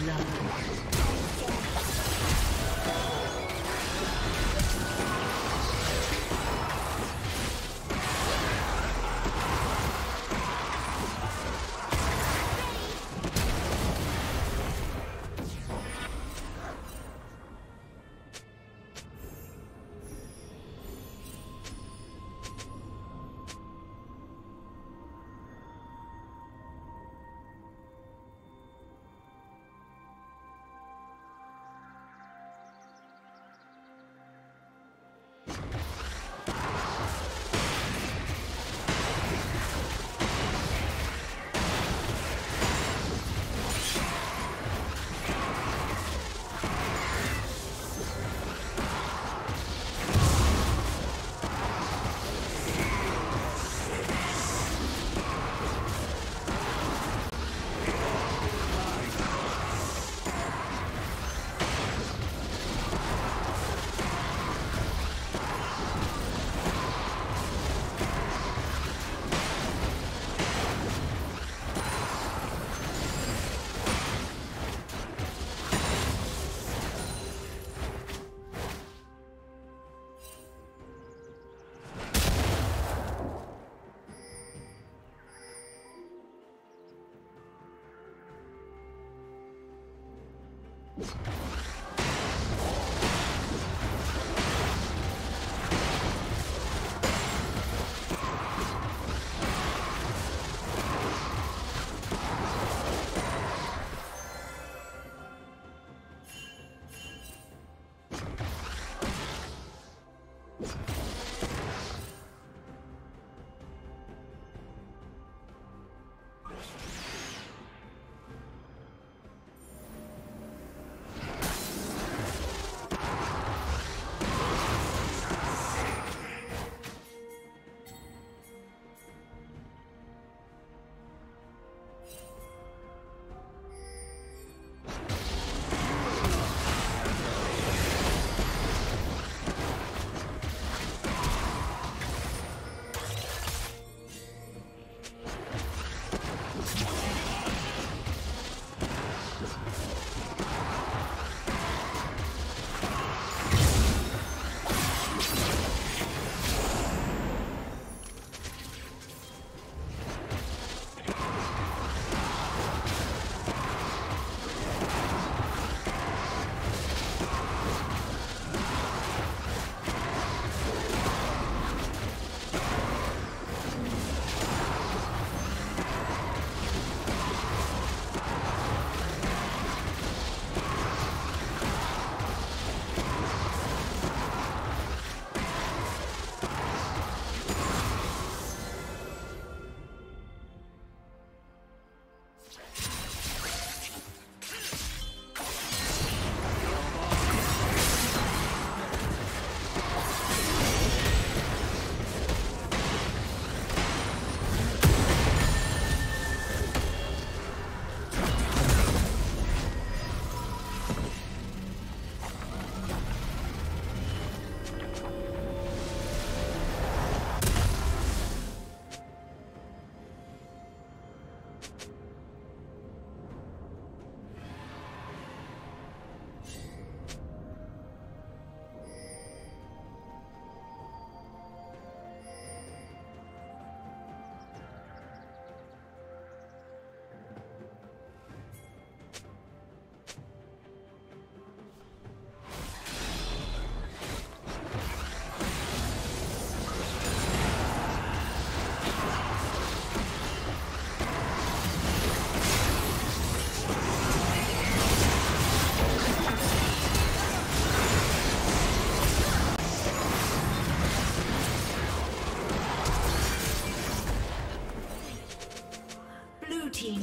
blood.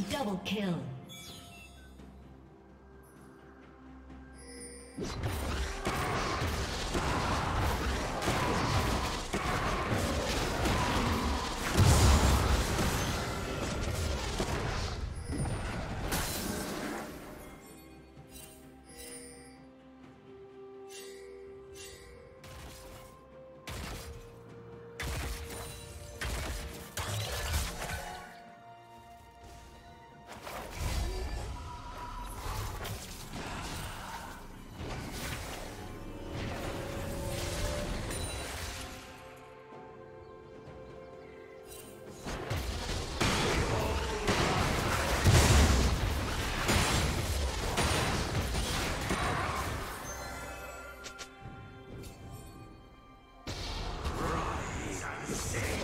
Double kill. Six.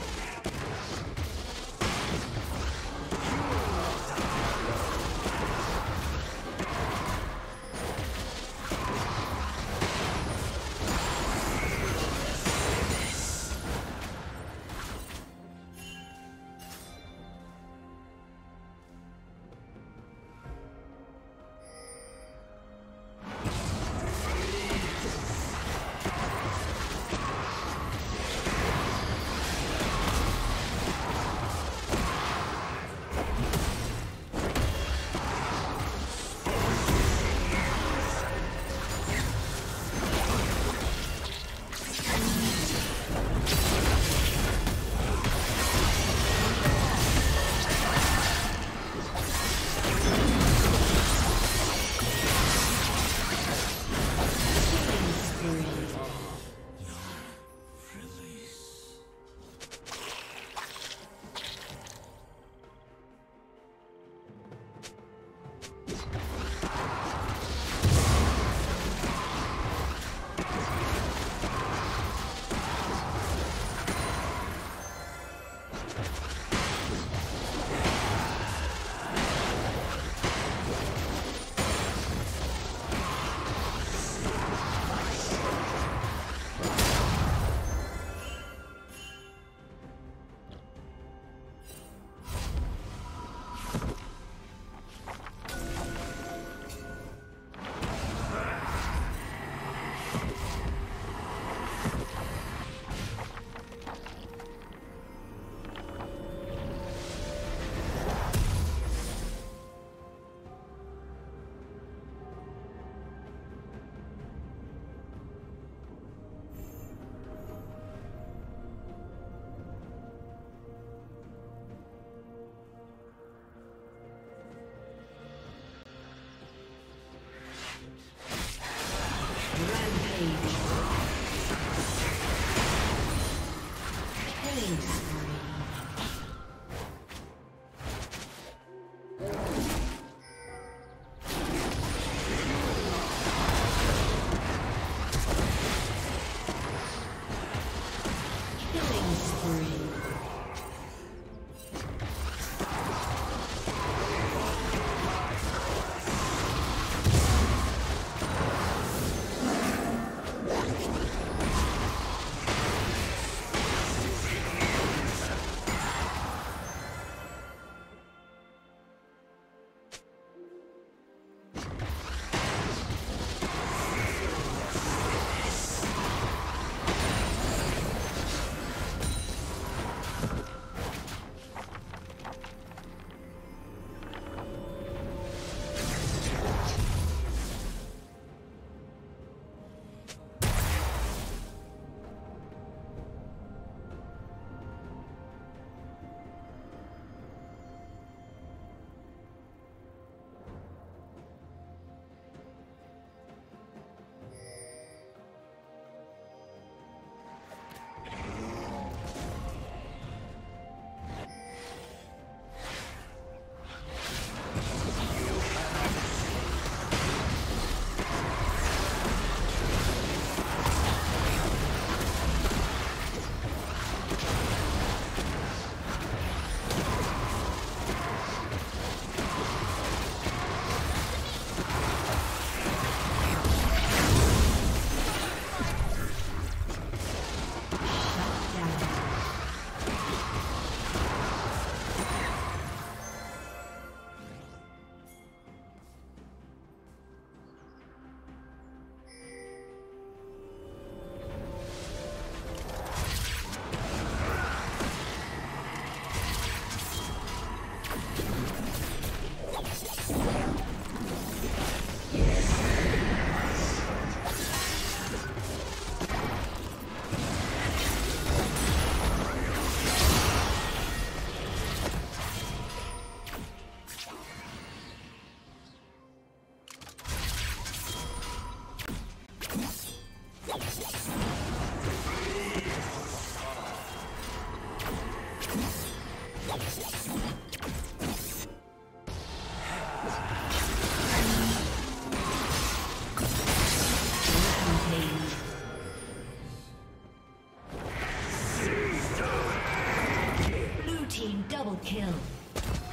Ace. Double kill.